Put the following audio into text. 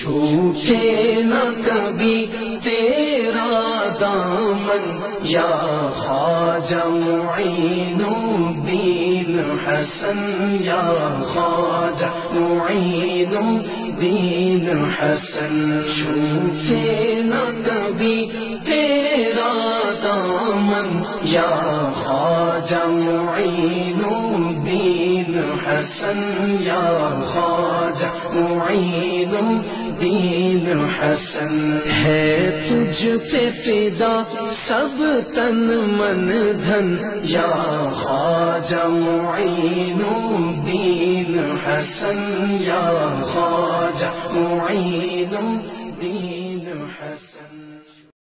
چھوٹے نہ کبھی تیرا دامن یا خواجہ معین الدین حسن، یا خواجہ معین الدین حسن۔ چھوٹے نہ کبھی تیرا دامن یا خواجہ معین الدین حسن، یا خواجہ معین الدین دین حسن ہے تجھ پہ فدا، سب تن من دھن۔ یا خواجہ معین الدین حسن، یا خواجہ معین الدین